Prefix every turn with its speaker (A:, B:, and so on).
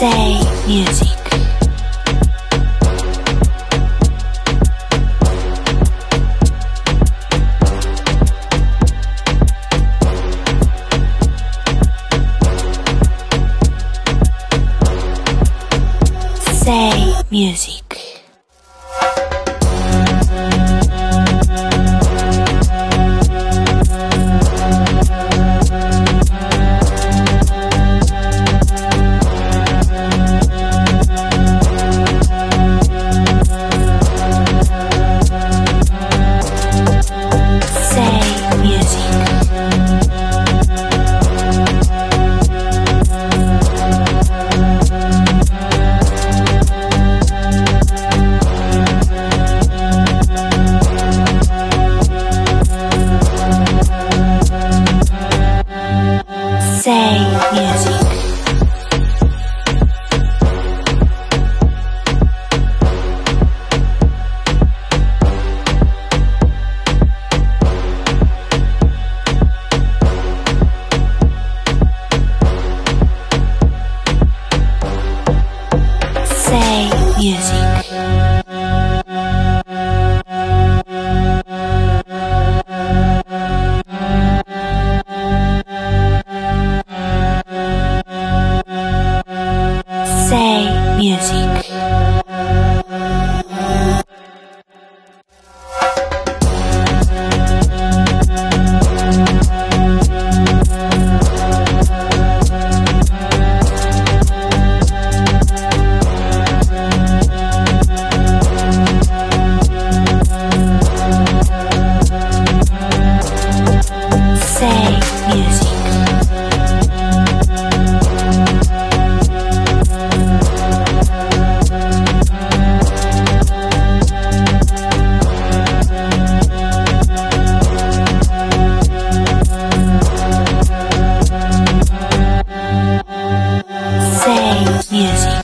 A: say music. Say music. Say music. say music.